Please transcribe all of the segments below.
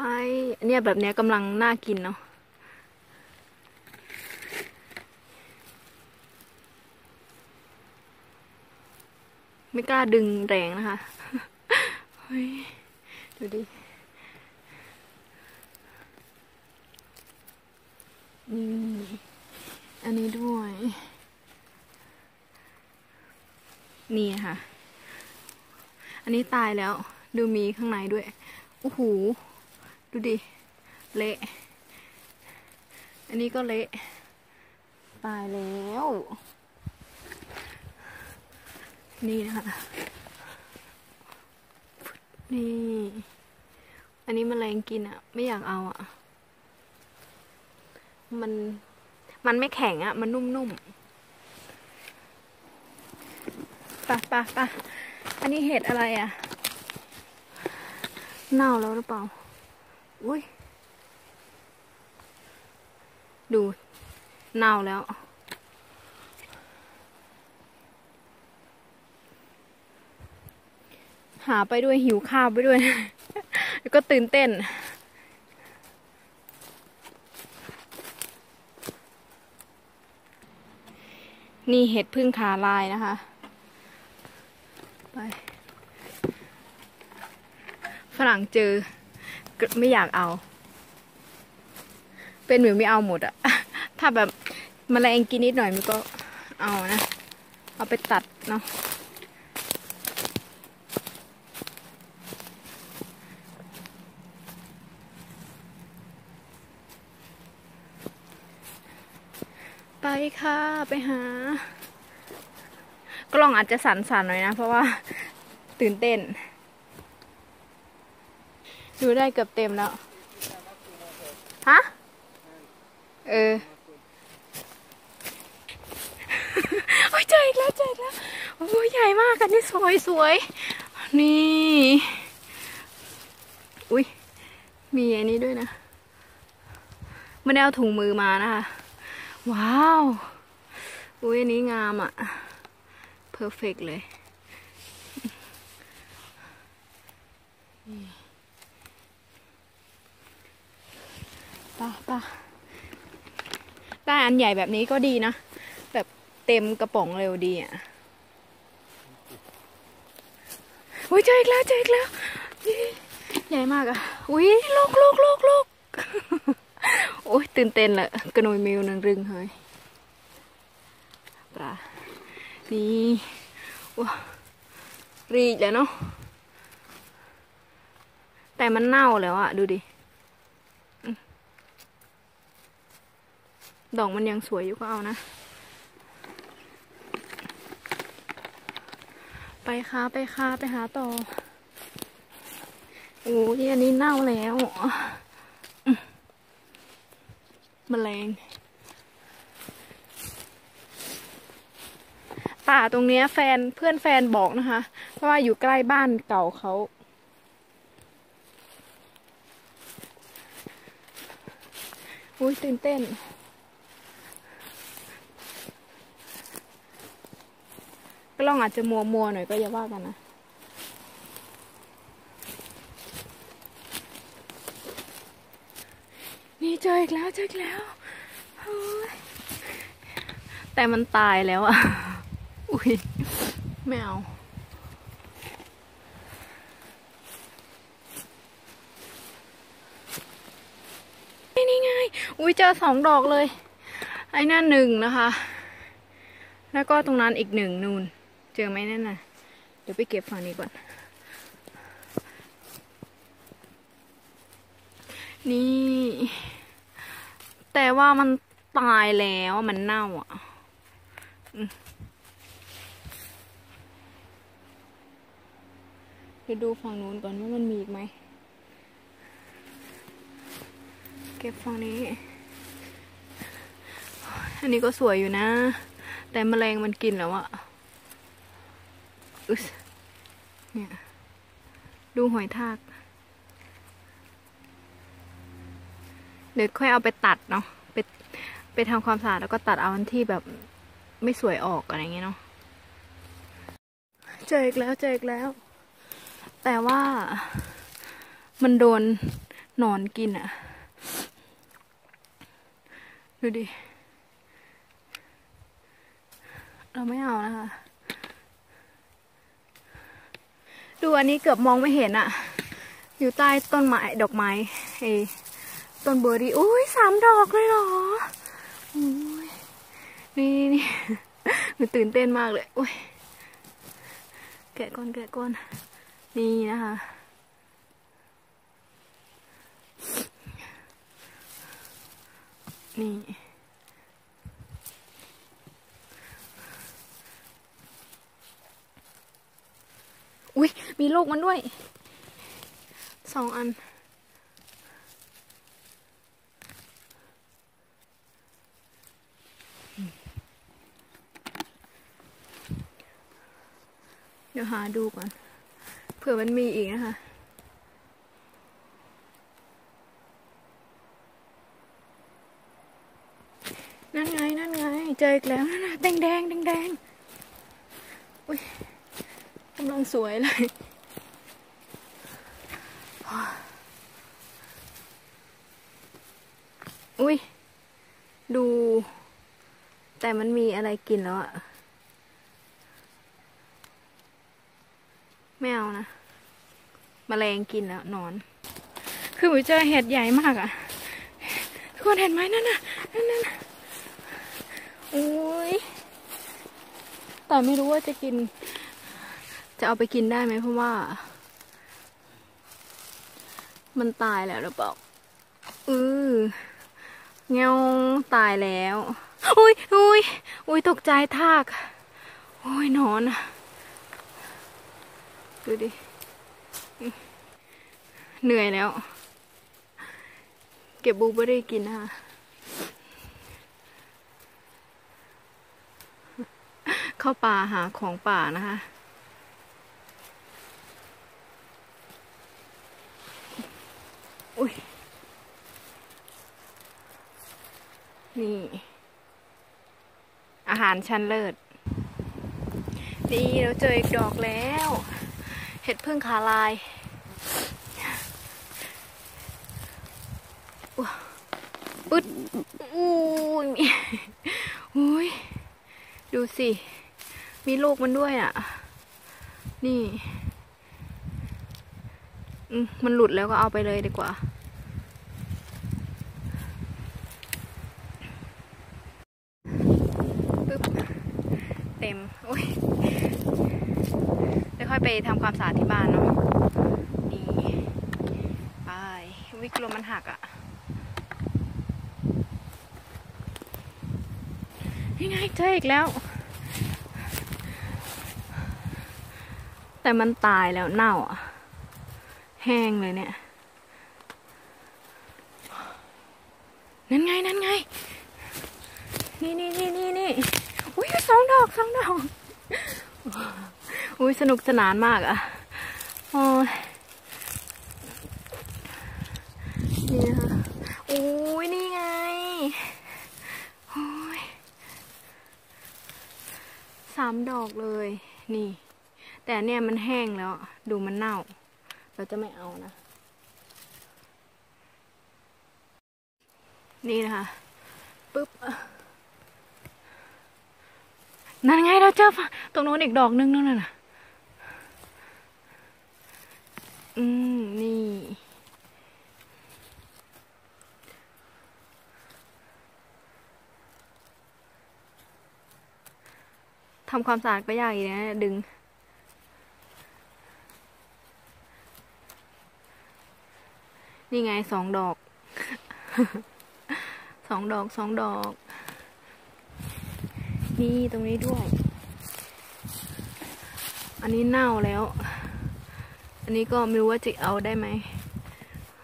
ไปเนี่ยแบบเนี้ยกำลังน่ากินเนาะไม่กล้าดึงแรงนะคะ เฮ้ย ดูดิ นี่ อันนี้ด้วย นี่ค่ะ อันนี้ตายแล้ว ดูมีข้างในด้วย โอ้โห ดูดิ เละ อันนี้ก็เละ ตายแล้ว นี่นะคะ นี่ อันนี้มันแมลงกินอะ่ะไม่อยากเอาอะ่ะมัน มันไม่แข็งอะ่ะมันนุ่มๆปะปะปะอันนี้เห็ดอะไรอะ่ะเน่าแล้วหรือเปล่า อุ้ย ดูเน่าแล้ว หาไปด้วยหิวข้าวไปด้วย แล้วก็ตื่นเต้น นี่เห็ดพึ่งขาลายนะคะ ไป ฝรั่งเจอ ไม่อยากเอา เป็นหมิวไม่เอาหมดอะถ้าแบบมแมลงกินนิดหน่อยมันก็เอานะ เอาไปตัดเนาะไปค่ะ ไปหา กล้องอาจจะสั่นๆหน่อยนะ เพราะว่าตื่นเต้น ดูได้เกือบเต็มแล้ว ฮะ เออโอ้ยเจออีกแล้วเจออีกแล้ว โอ้ยใหญ่มากกันนี่สวยสวย นี่ อุ้ยมีอันนี้ด้วยนะไม่ได้เอาถุงมือมานะคะว้าว อุ้ยอันนี้งามอะ่ะ เพอร์เฟกเลย ปะปะได้อันใหญ่แบบนี้ก็ดีนะ แบบเต็มกระป๋องเร็วดีอะ่ะอุ้ยเจออีกแล้วเจออีกแล้ว ใหญ่มากอะ่ะ อุ้ยลูกลูกลูกลูกโอ้ยตื่นเต้นละกระนยมิวนังรึงเฮ้ยปลานี่ว้ารีกแล้วเนาะแต่มันเน่าแล้วอะ ดูดิ ดอกมันยังสวยอยู่ก็เอานะ ไปค่ะไปค่ะไปหาต่อ โอ้ยอันนี้เน่าแล้วมแมลงป่าตรงนี้แฟนเพื่อนแฟนบอกนะคะเพราะว่าอยู่ใกล้บ้านเก่าเขาอุ้ยตื่นเต้น ลองอาจจะมัวมัวหน่อยก็อย่าว่ากันนะนี่เจออีกแล้วเจออีกแล้วแต่มันตายแล้วอะ อุ้ยไม่เอานี่ไง อุ้ยเจอสองดอกเลย ไอ้นั่นหนึ่งนะคะ แล้วก็ตรงนั้นอีกหนึ่งนูน เจอไหมนั่นน่ะ เดี๋ยวไปเก็บฝั่งนี้ก่อน นี่ แต่ว่ามันตายแล้วมันเน่าอะเดี๋ยวดูฝั่งนู้นก่อนว่ามันมีอีกไหม เก็บฝั่งนี้ อันนี้ก็สวยอยู่นะ แต่แมลงมันกินแล้วอะ เนี่ย ดูหอยทาก เดี๋ยวค่อยเอาไปตัดเนาะ ไปไปทำความสะอาดแล้วก็ตัดเอาอันที่แบบไม่สวยออกอะไรเงี้ยเนาะ เจออีกแล้วเจออีกแล้ว แต่ว่ามันโดนหนอนกินอะดูดิ เราไม่เอานะคะ ดูอันนี้เกือบมองไม่เห็นอะอยู่ใต้ต้นไม้ดอกไม้เอ้ต้นเบอร์รี่อุ้ยสามดอกเลยเหรออุ้ยนี่นี่หนูตื่นเต้นมากเลยอุ้ยแกะก้อนแกะก้อนนี่นะคะนี่ อุ้ยมีลูกมันด้วย สองอัน เดี๋ยวหาดูก่อน เผื่อมันมีอีกนะคะนั่นไง นั่นไง เจออีกแล้วนั่นนะแดงแดงแดงแดงอุ้ย กำลังสวยเลย อุ้ย ดู แต่มันมีอะไรกินแล้วอะไม่เอานะมแมลงกินแล้วนอน คือหนูเจอเห็ดใหญ่มากอะทุกคนเห็นไหมนั่นน่ะนั่นน่ะโอ้ยแต่ไม่รู้ว่าจะกิน จะเอาไปกินได้ไหมเพราะว่า มันตายแล้วหรือเปล่าอือเงาตายแล้วอุ้ยอุ้ยอุ้ยตกใจทากโอ้ยนอนดูดิเหนื่อยแล้ว เก็บบลูเบอร์รี่กินนะคะเข้าป่าหาของป่านะคะ อุ้ย นี่ อา หารชั้นเลิศ นี่เราเจออีกดอกแล้ว เห็ดพึ่งขาลายอุ๊ยปึ๊ดอู้ยมีอุ้ยดูสิ มีลูกมันด้วยอะ นี่ มันหลุดแล้วก็เอาไปเลยดีกว่า ปึ๊บ เต็ม โอ้ยแล้วค่อย ไปทำความสะอาดที่บ้านเนาะนี่ไปวิกลมมันหักอะ่ะยังไงเจออีกแล้ว แต่มันตายแล้วเน่าอะ แห้งเลยเนี่ย นั่นไง นั่นไง นี่นี่นี่นี่นี่อุ้ยสองดอกสองดอก อุ้ยสนุกสนานมากอะ่ะโอ้ยนี่นะคะอุ้ยนี่ไงโอ้ยสามดอกเลย นี่ แต่เนี่ยมันแห้งแล้ว ดูมันเน่า เราจะไม่เอานะนี่นะคะปึ๊บนั่นไงเราเจอตรงโน้นอีกดอกนึงนั่นน่ะ อืม นี่ ทำความสะอาดก็ยากอีกนะ ดึง นี่ไงสองดอก สองดอกสองดอก นี่ ตรงนี้ด้วย อันนี้เน่าแล้ว อันนี้ก็ไม่รู้ว่าจะเอาได้ไหม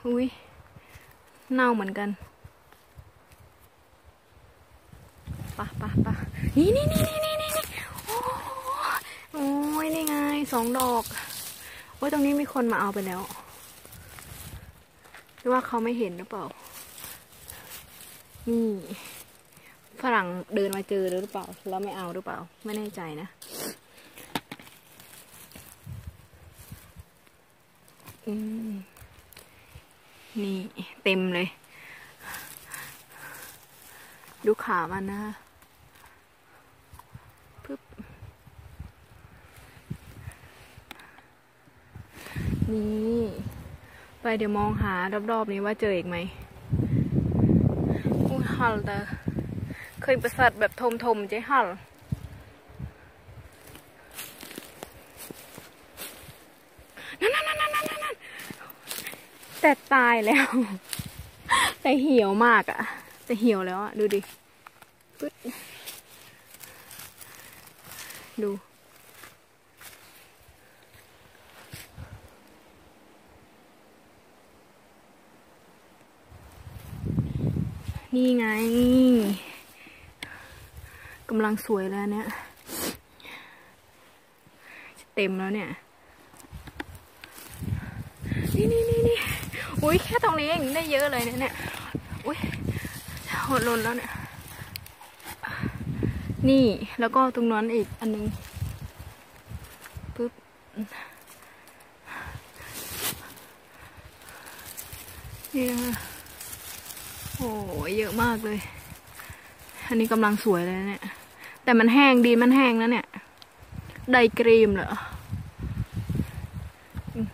อุ้ยเน่าเหมือนกันปะปะปะนี่นี่นี่นี่นี่นี่โอ้โอ้ยนี่ไงสองดอกโอ้ยตรงนี้มีคนมาเอาไปแล้วหรือว่าเขาไม่เห็นหรือเปล่า นี่ฝรั่งเดินมาเจอหรือเปล่า แล้วไม่เอาหรือเปล่า ไม่แน่ใจนะ อืม นี่เต็มเลย ดูขามันนะปึ๊บ นี่ ไปเดี๋ยวมองหารอบๆนี้ว่าเจออีกไหมอุ้ยฮัลแต่เคยประสัตแบบทมๆเจ๊ฮัลนั่นนั่นนั่นนั่นนั่น แต่ตายแล้ว แต่เหี่ยวมากอะแต่เหี่ยวแล้วอะดูดิปึ๊ดดู นี่ไงกำลังสวยแล้วเนี่ย เต็มแล้วเนี่ย นี่นี่นี่นี่ อุ้ยแค่ตรงนี้เองได้เยอะเลยเนี่ยเนี่ย อุ้ยหดลนแล้วเนี่ย นี่แล้วก็ตรงนั้นอีกอันนึงปึ๊บนี่นะโอ้เยอะมากเลย อันนี้กำลังสวยเลยเนี่ย แต่มันแห้งดีมันแห้งแล้วเนี่ย ไดกรีมเหรอม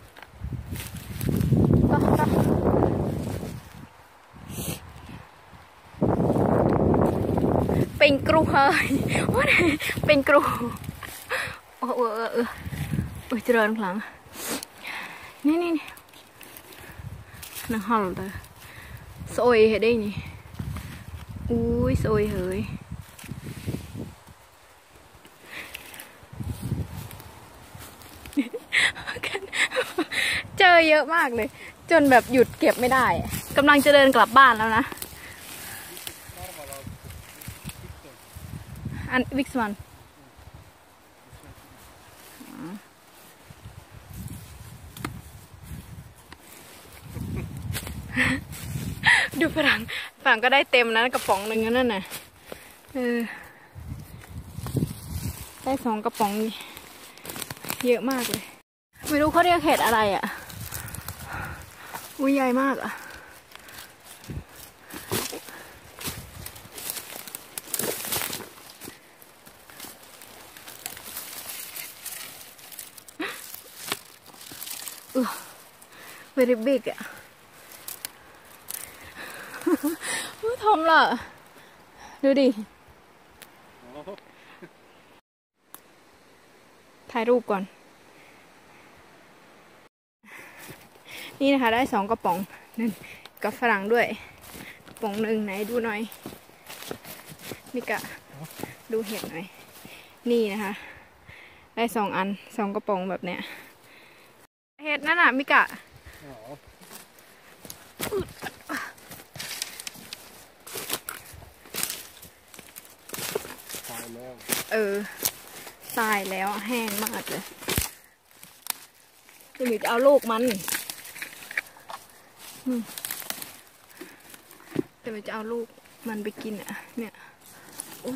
ต่อต่อเป็นก รูเฮยว่าเป็นกรูโอ้เออเออเออโอ้ยเจริญครั้งนี่นี่นี่นังฮอลเลย sôi ở đây nhỉ ui sôi hơi เจอเยอะมากเลย จนแบบหยุดเก็บไม่ได้กำลังจะเดินกลับบ้านแล้วนะ อันวิกซ์มันดูฝรั่งฝรั่งก็ได้เต็มนะกระป๋องหนึ่งนั่นน่ะเออได้สองกระป๋องเยอะมากเลย ไม่รู้เขาเรียกเห็ดอะไรอะ อุ้ยใหญ่มากอะ very big อะอู้ทอมล่ะ ดูดิ ถ่ายรูปก่อน นี่นะคะ ได้สองกระป๋องนั่นกับฝรั่งด้วยกระป๋องหนึ่งไหนดูหน่อย มิกะ ดูเห็ดหน่อย นี่นะคะ ได้สองอันสองกระป๋องแบบเนี้ยเห็ดนั่นน่ะมิกะ ตายแล้ว เออ ตายแล้วแห้งมากเลยจะมีจะเอาลูกมันอืมแต่มันจะเอาลูกมันไปกินอะ เนี่ยย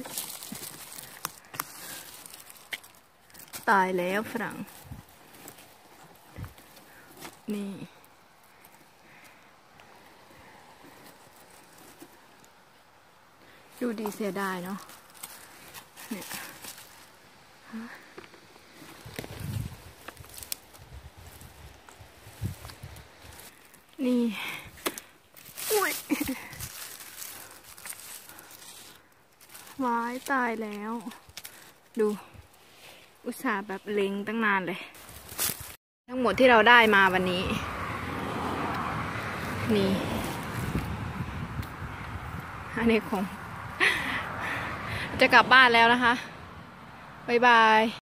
ตายแล้วฝรั่งนี่ ดูดีเสียดายเนาะเนี่ยนี่อุ้ยวายตายแล้ว ดู อุตส่าห์แบบเล็งตั้งนานเลย ทั้งหมดที่เราได้มาวันนี้ นี่ อันนี้ของ จะกลับบ้านแล้วนะคะ บ๊ายบาย